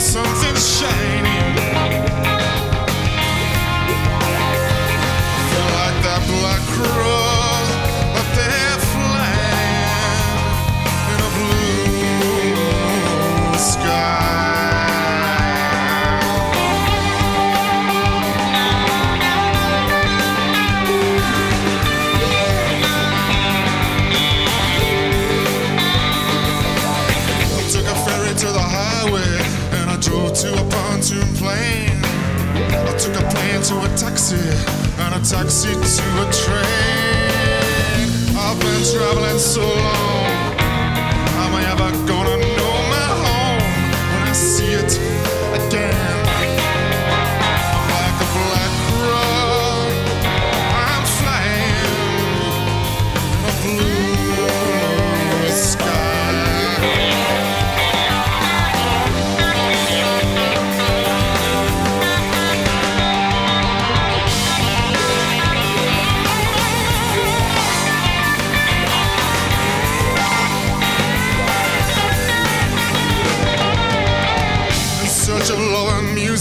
something shiny. To a taxi and a taxi to a train. I've been traveling so long.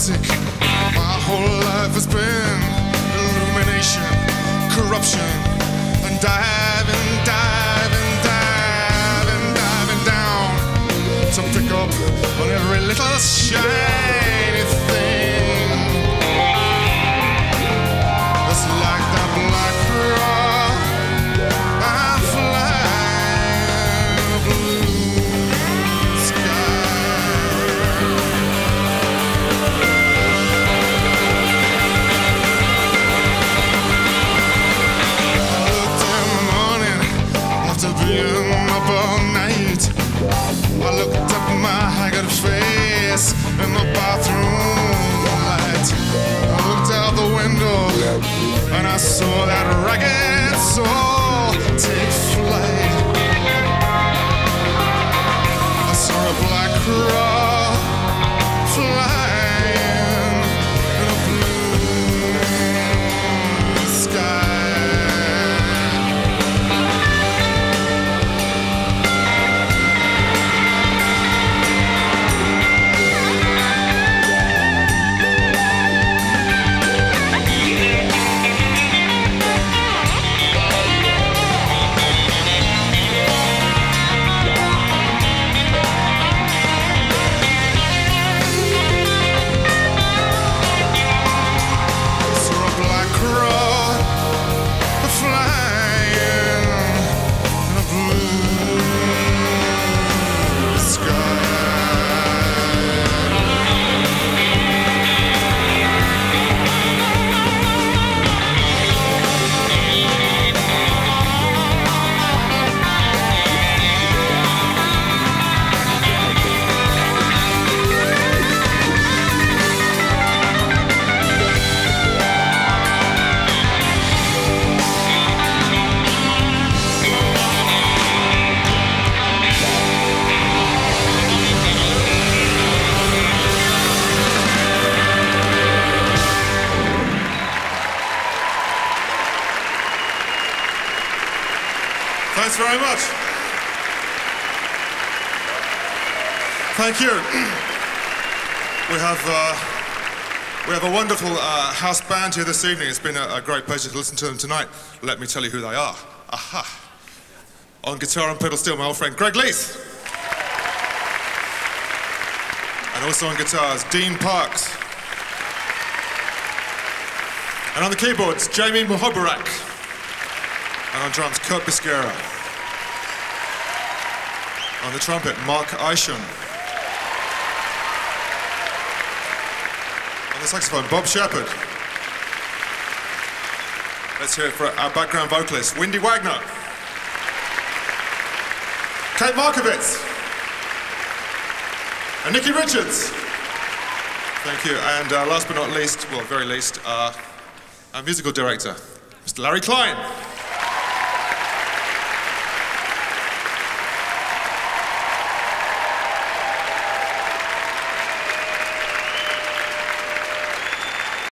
Music. The bathroom light. I looked out the window and I saw that ragged soul take flight. Thanks very much. Thank you. We have uh, we have a wonderful uh, house band here this evening. It's been a, a great pleasure to listen to them tonight. Let me tell you who they are. Aha! On guitar and pedal steel, my old friend Greg Leisz. And also on guitars, Dean Parks. And on the keyboards, Jamie Muhoberac. And on drums, Curt Bisquera. On the trumpet, Mark Isham. On the saxophone, Bob Sheppard. Let's hear it for our background vocalist, Wendy Wagner. Kate Markowitz. And Nicki Richards. Thank you. And uh, last but not least, well, very least, uh, our musical director, Mr. Larry Klein.